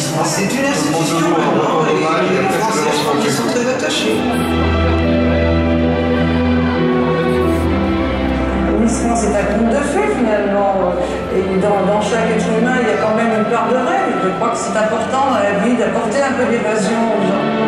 C'est une institution et les Français, je crois sont très attachés. Miss France est un conte de fées finalement. Et dans, chaque être humain, il y a quand même une part de rêve. Je crois que c'est important dans la vie d'apporter un peu d'évasion aux gens.